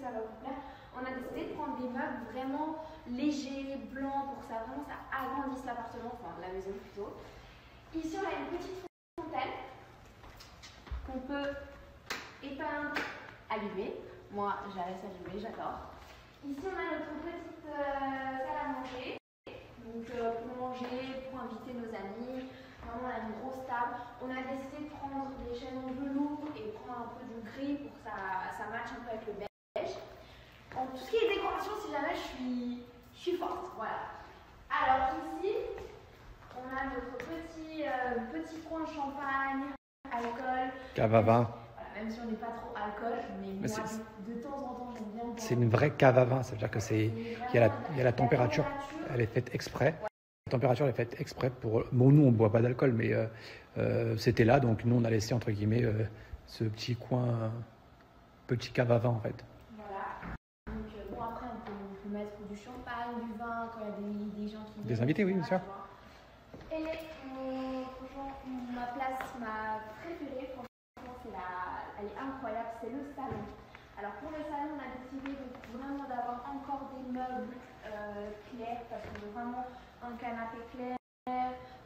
ça va vous plaire. On a décidé de prendre des meubles vraiment légers, blancs, pour que ça vraiment ça agrandisse l'appartement, enfin la maison plutôt. Ici, on a une petite fontaine qu'on peut éteindre, allumer. Moi, je la laisse allumer, j'adore. Ici, on a notre petite euh, salle à manger. Donc, euh, pour manger, pour inviter nos amis. Vraiment, on a une grosse table. On a décidé de prendre des chaînes en velours et prendre un peu de gris pour que ça, ça matche un peu avec le beige. En tout ce qui est décoration, si jamais je suis, je suis forte. Voilà. Alors, ici, on a notre petit, euh, petit coin champagne, alcool. Cave à vin. Voilà, même si on n'est pas trop alcool, mais, Mais moi, c'est- de, de temps en temps, j'aime bien. C'est une vraie cave à vin, ça veut dire que c'est. Il y a la, il y a la température, elle est faite exprès. La température elle est faite exprès pour. Bon, nous on boit pas d'alcool, mais euh, euh, c'était là, donc nous on a laissé entre guillemets euh, ce petit coin, petit cave à vin en fait. Voilà. Donc, euh, bon, après, on peut, on peut mettre du champagne, du vin, quand il y a des, des gens qui Des viennent, invités, oui, bien sûr. Et mon- franchement, ma place, ma préférée, franchement, c'est la, elle est incroyable, c'est le salon. Alors, pour le salon, on a décidé vraiment d'avoir encore des meubles euh, clairs, parce qu'on veut vraiment un canapé clair.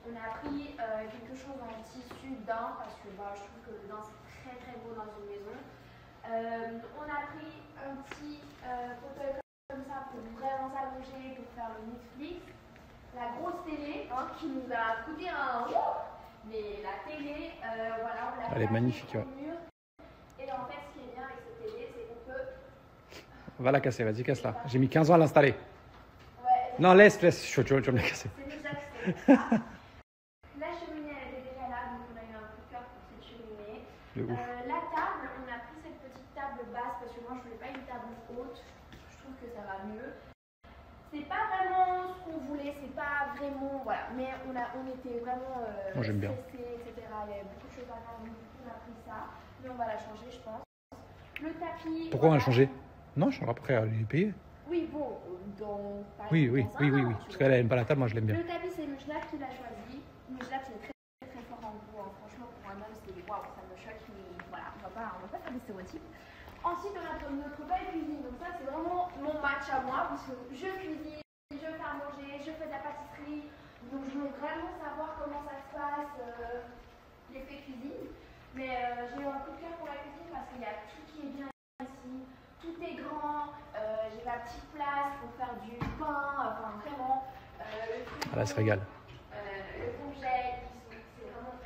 On a pris euh, quelque chose en tissu daim, parce que bah, je trouve que le daim, c'est très très beau dans une maison. Euh, on a pris un petit fauteuil comme ça pour vraiment s'allonger, pour faire le Netflix. La grosse télé hein, qui nous a coûté un mais la télé, euh, voilà, on l'a Elle est magnifique, ouais. mur. Et en fait, ce qui est bien avec cette télé, c'est qu'on peut. Va la casser, vas-y casse-la. J'ai mis 15 ans à l'installer. Ouais, Non, laisse, laisse, je, tu vas me la casser. c'est déjà que ça. La cheminée, elle était déjà là, donc on a eu un coup de cœur pour cette cheminée. De ouf. Euh, la table, on a pris cette petite table basse parce que moi je voulais pas une table haute. Je trouve que ça va mieux. C'est pas vraiment ce qu'on voulait, c'est pas vraiment. Voilà, mais on, a, on était vraiment. Euh, j'aime bien. stressés, etc. Il y avait beaucoup de choses à faire, on a pris ça. Mais on va la changer, je pense. Le tapis. Pourquoi on a voilà. changé? Non, je suis après à lui payer. Oui, bon, dans. par Oui, oui, dans oui, oui, an, oui. Parce qu'elle elle aime pas la table, moi je l'aime bien. Le tapis, c'est Mujlat qui l'a choisi. Mujlat, c'est très, très, très fort en gros. hein. Franchement, pour un homme, c'est waouh, ça me choque. Mais voilà, on va pas, on va pas faire des stéréotypes. Ensuite, on a notre belle cuisine. Donc, ça, c'est vraiment mon match à moi. Parce que je cuisine, je fais à manger, je fais de la pâtisserie. Donc, je veux vraiment savoir comment ça se passe, euh, l'effet cuisine. Mais euh, j'ai eu un coup de cœur pour la cuisine parce qu'il y a tout qui est bien ici. Tout est grand. euh, j'ai ma petite place pour faire du pain. Enfin, vraiment. euh, Ah là, se régale. le sont- c'est vraiment.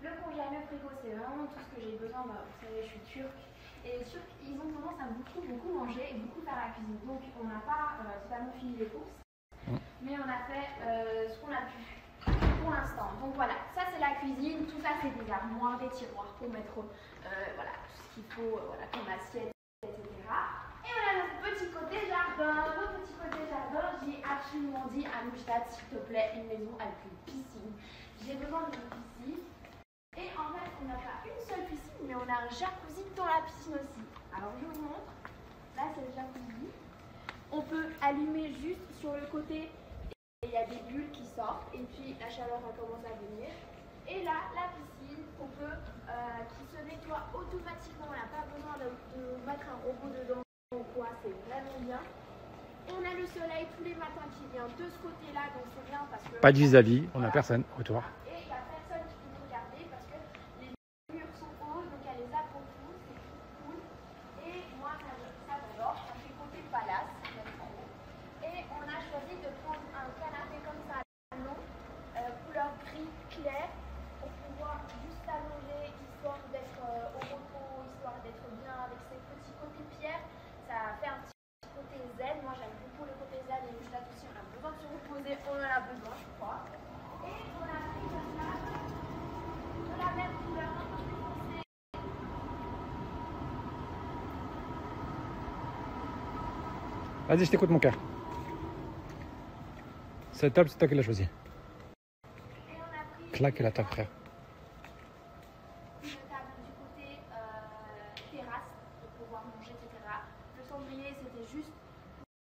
Le congèle, le frigo, c'est vraiment tout ce que j'ai besoin. Bah, vous savez, je suis turque. Et Turcs, ils ont tendance à beaucoup, beaucoup manger et beaucoup faire la cuisine. Donc, on n'a pas euh, totalement fini les courses. Mais on a fait euh, ce qu'on a pu pour l'instant. Donc voilà, ça c'est la cuisine, tout ça c'est des armoires, des tiroirs pour mettre euh, voilà, tout ce qu'il faut, euh, voilà, comme assiette, etc. Et on a notre petit côté jardin. Notre petit côté jardin, j'ai absolument dit à Moujdat, s'il te plaît, une maison avec une piscine. J'ai besoin d'une piscine. Et en fait, on n'a pas une seule piscine, mais on a un jacuzzi dans la piscine aussi. Alors je vous montre. Là, c'est le jacuzzi. On peut allumer juste sur le côté et il y a des bulles qui sortent et puis la chaleur va commencer à venir. Et là, la piscine qu'on peut, euh, qui se nettoie automatiquement. On n'a pas besoin de, de mettre un robot dedans ou quoi. C'est vraiment bien. On a le soleil tous les matins qui vient de ce côté-là, donc c'est bien parce que. Pas de vis-à-vis, on a personne autour. Et il n'y a personne qui peut nous regarder parce que les murs sont hauts, donc il y a les arbres autour, c'est tout cool. Et moi, ça, ça j'adore, ça fait côté palace, j'aime trop. Et on a choisi de prendre un canapé comme ça, long, euh, couleur gris clair, pour pouvoir juste s'allonger, histoire d'être euh, au repos, histoire d'être bien avec ses petits côtés pierre. Ça fait un petit côté zen. Moi, j'aime beaucoup le côté zen et je aussi, on a besoin de se reposer, on en a besoin, je crois. Et on a pris comme ça, de la même couleur, un peu plus foncée. Vas-y, je t'écoute mon cœur. Cette table, c'est toi qui l'as choisie. Et Claque la table, frère. une table du côté euh, terrasse pour pouvoir manger, etc. Le cendrier, c'était juste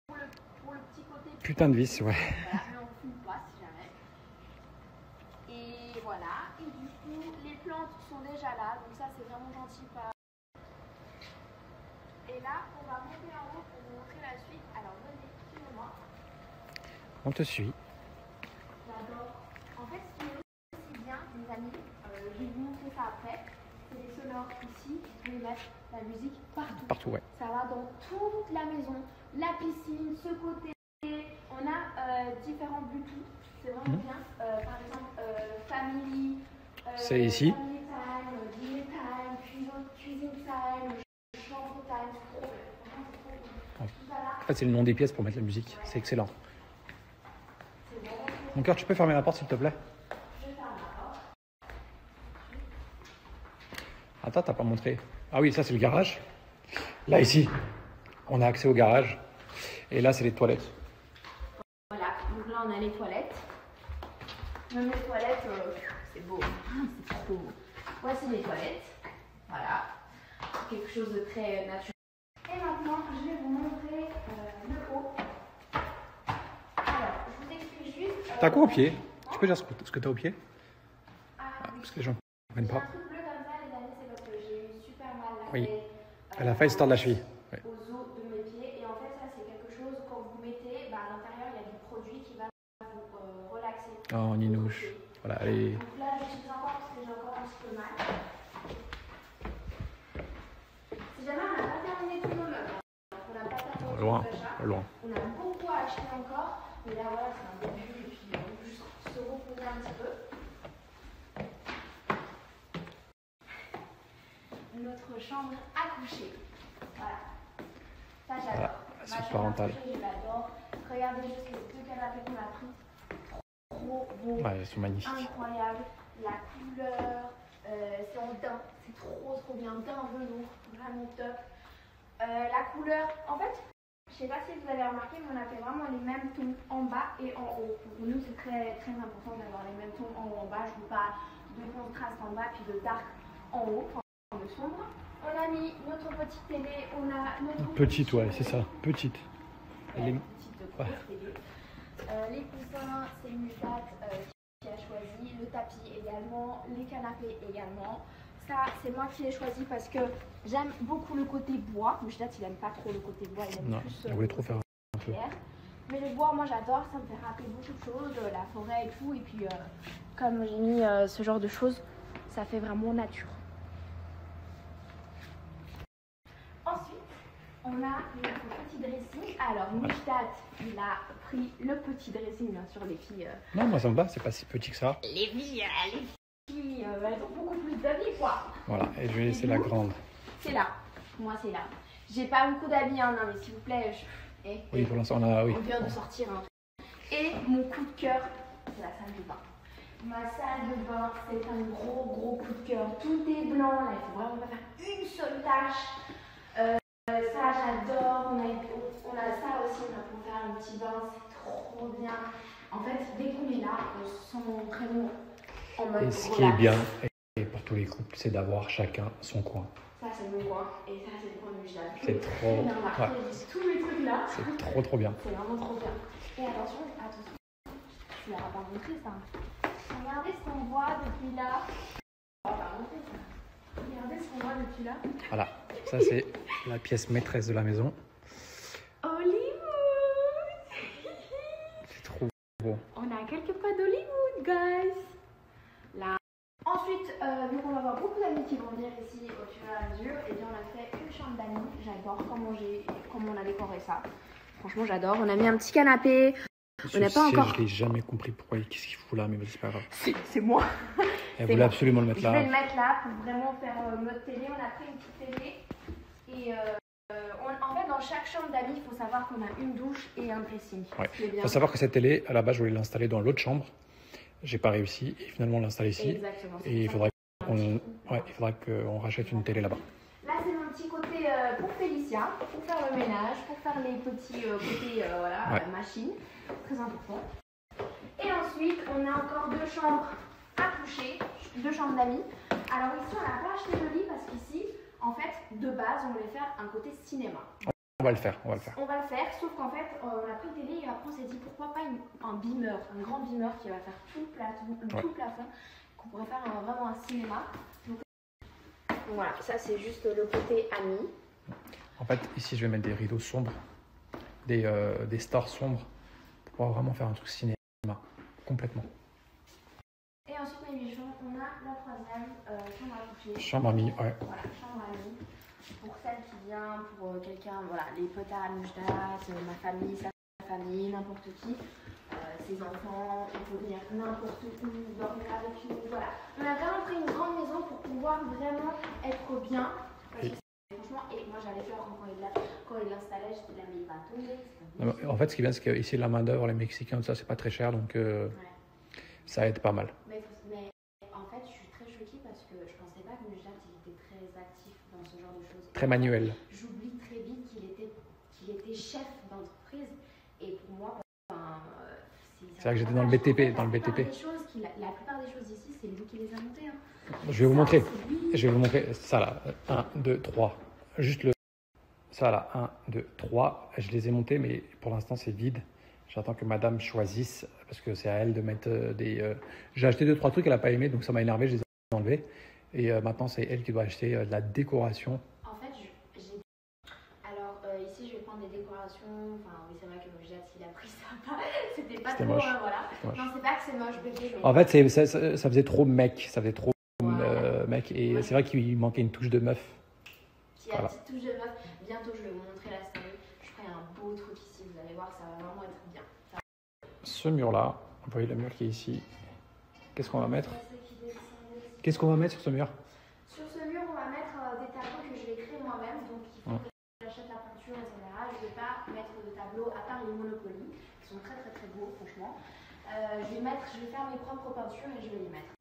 pour le, pour le petit côté. Putain de vis, ouais. Voilà, mais on fume pas si jamais. Voilà, et du coup, les plantes sont déjà là, donc ça c'est vraiment gentil. Pas... Et là, on va monter en haut pour vous montrer la suite. Alors venez, suivez-moi. On te suit. J'adore. En fait, ce qui est aussi bien, les amis, euh, je vais vous montrer ça après, c'est les sonores ici, vous pouvez mettre la musique partout. Partout, ouais. Ça va dans toute la maison, la piscine, ce côté. On a euh, différents Bluetooth, c'est vraiment Mhm. bien. Euh, par exemple, family. euh, C'est ici. Family time, dîner time, cuisine, cuisine time, chambre time, c'est trop bien. Franchement, c'est trop bien. Ouais. Tout ça là, En fait, c'est le nom des pièces pour mettre la musique. C'est excellent. Mon tu peux fermer la porte, s'il te plaît? Attends, t'as pas montré. Ah oui, ça, c'est le garage. Là, ici, on a accès au garage. Et là, c'est les toilettes. Voilà, donc là on a les toilettes. Même les toilettes, euh, c'est beau. C'est trop beau. Voici les toilettes. Voilà. Quelque chose de très naturel. T'as quoi au pied? Tu peux dire ce que t'as au pied? Ah. Parce que les gens ne comprennent pas. Oui. Elle a failli se tordre la cheville. Aux os de mes pieds. Et en fait, ça, c'est quelque chose, quand vous mettez, bah, à l'intérieur, il y a du produit qui va vous euh, relaxer. Oh, Ninouche. Voilà, allez. Donc là, j'utilise encore parce que j'ai encore un petit peu mal. Si jamais on n'a pas terminé tous nos meubles, on n'a pas terminé Loin, achats, loin. on a beaucoup à acheter encore, mais là voilà, c'est un début et puis on peut juste se reposer un petit peu. Notre chambre à coucher. Voilà. Ça j'adore. Voilà, parentale. à coucher, je l'adore. Regardez juste les deux canapés qu'on a pris. Trop beau Ouais, elles sont magnifiques. incroyable. La couleur, euh, c'est en daim, c'est trop trop bien. Daim velours, vraiment top. Euh, la couleur, en fait, je sais pas si vous avez remarqué, mais on a fait vraiment les mêmes tons en bas et en haut. Pour nous, c'est très très important d'avoir les mêmes tons en haut, en bas. Je veux pas de contraste en bas puis de dark en haut, de sombre. On a mis notre petite télé, on a notre Petite, ouais, c'est ça. Petite. Elle est- Ouais, petite Ouais. télé. Euh, les coussins, c'est Musat euh, qui a choisi. Le tapis également. Les canapés également. Ça, c'est moi qui l'ai choisi parce que j'aime beaucoup le côté bois. Musat, il aime pas trop le côté bois. Il aime Non, plus elle euh, voulait trop faire un peu. Mais le bois, moi j'adore, ça me fait rappeler beaucoup de choses, euh, la forêt et tout. Et puis, euh, comme j'ai mis euh, ce genre de choses, ça fait vraiment nature. Ensuite, on a notre petit dressing. Alors, Mouchtat, il a pris le petit dressing, bien sûr, les filles. euh, Non, moi, ça me va. C'est pas si petit que ça. les filles, les filles, euh, elles ont beaucoup plus d'amis, quoi. Voilà. Et je vais laisser la grande. C'est là. Moi, c'est là. J'ai pas beaucoup d'amis, hein, non, mais s'il vous plaît, je... eh, Oui, pour l'instant, on a. Oui. On vient de sortir truc. Et mon coup de cœur, c'est la salle de bain. Ma salle de bain, c'est un gros, gros coup de cœur. Tout est blanc, là, il faut vraiment pas faire une seule tâche. Euh, ça, j'adore. On a, on a ça aussi, on a pour faire un petit bain, c'est trop bien. En fait, dès qu'on est là, on se sent vraiment Et ce qui est bien, et pour tous les couples, c'est d'avoir chacun son coin. Ça, c'est mon coin. Et ça, c'est le coin de Michel. C'est trop- Bien remarqué, ouais. j'ai dit tous mes trucs là. C'est trop, trop bien. C'est vraiment trop bien. Et attention, attention. Tu pas montré ça. Regardez ce qu'on voit depuis là. On va pas montrer ça. Regardez ce qu'on voit depuis là. Voilà. Ça, c'est la pièce maîtresse de la maison. Hollywood C'est trop beau. On a quelques pas d'Hollywood, guys. Euh, vu qu'on va avoir beaucoup d'amis qui vont venir ici au fur et à mesure, et bien on a fait une chambre d'amis. J'adore comment, j'ai- comment on a décoré ça. Franchement, j'adore. On a mis un petit canapé. Ce n'a pas siège, encore- Je l'ai jamais compris pourquoi. Qu'est-ce qu'il fout là, mais c'est pas grave. C'est moi. Elle voulait absolument le Je mettre vais là. le mettre là pour vraiment faire euh, mode télé. On a pris une petite télé. Et euh, euh, on- en fait, dans chaque chambre d'amis, il faut savoir qu'on a une douche et un dressing. Il faut savoir que cette télé, à la base, je voulais l'installer dans l'autre chambre. J'ai pas réussi. Et finalement, on l'a installée ici. Exactement. Et il faudra qu'on ouais, il faudra qu'on rachète une télé là-bas. Là, c'est mon petit côté euh, pour Félicia, pour faire le ménage, pour faire les petits euh, côtés euh, voilà, Ouais. machines. Très important. Et ensuite, on a encore deux chambres à coucher, deux chambres d'amis. Alors ici, on n'a pas acheté de lit parce qu'ici, en fait, de base, on voulait faire un côté cinéma. On va le faire, on va le faire. On va le faire, sauf qu'en fait, euh, on a pris une télé et après on s'est dit pourquoi pas une- un beamer, un grand beamer qui va faire tout le, plateau, Ouais. tout le plafond. qu'on pourrait faire un- vraiment un cinéma. Donc voilà, ça c'est juste le côté ami. En fait, ici, je vais mettre des rideaux sombres, des, euh, des stars sombres, pour pouvoir vraiment faire un truc cinéma, complètement. Et ensuite, mes bijoux, on a la troisième euh, chambre à coucher. Chambre amie, ouais. Voilà, chambre amie. Pour celle qui vient, pour euh, quelqu'un, voilà, les potes à Moujdat, euh, ma famille, sa famille, n'importe qui, euh, ses enfants, on peut venir n'importe où, dormir avec nous, voilà. On a vraiment pris une grande maison pour pouvoir vraiment être bien. Parce que franchement, et moi j'avais peur quand il l'a- quand il l'installait, j'étais là, mais il va tomber. En fait, ce qui bien, c'est qu'ici, la main-d'œuvre, les Mexicains, tout ça, c'est pas très cher, donc euh, Ouais. ça aide pas mal. Mais, mais en fait, je suis très choquée parce que je pensais pas que Moujdat il était très actif dans ce genre de choses. Très manuel. J'oublie très vite qu'il était, qu'il était chef d'entreprise. Et pour moi, ben, euh, C'est vrai que j'étais dans le BTP, dans le BTP. choses qu'il a- la plupart des choses ici, c'est lui qui les a montées. hein. Je vais vous Ça, montrer. Je vais vous montrer ça là. 1, 2, 3. Juste le. Ça là. 1, 2, 3. Je les ai montés, mais pour l'instant, c'est vide. J'attends que madame choisisse, parce que c'est à elle de mettre euh, des. euh, J'ai acheté deux, trois trucs qu'elle n'a pas aimé, donc ça m'a énervé, je les ai enlevés. Et euh, maintenant, c'est elle qui doit acheter euh, de la décoration. En fait, je- j'ai. Alors, euh, ici, je vais prendre des décorations. Enfin, oui, c'est vrai que Moujdat, il a pris ça. pas- C'était pas C'était trop. moche. euh, voilà. C'était moche. Non, c'est pas que c'est moche, bébé. Mais... En fait, ça, faisait trop mec. Ça faisait trop Voilà. euh, mec. Et c'est vrai qu'il manquait une touche de meuf. Qui a Voilà. une petite touche de meuf. Bientôt, je vais vous montrer la série. Je ferai un beau truc ici. Vous allez voir, ça va vraiment être bien. Ça Ce mur-là, vous voyez le mur qui est ici. Qu'est-ce qu'on va mettre. Qu'est-ce qu'on va mettre sur ce mur Sur ce mur, on va mettre euh, des tableaux que je vais créer moi-même. Donc, il faut Hum. que j'achète la peinture, etc. Je ne vais pas mettre de tableaux à part les Monopoly, qui sont très très très beaux, franchement. Euh, je, vais mettre, je vais faire mes propres peintures et je vais les mettre.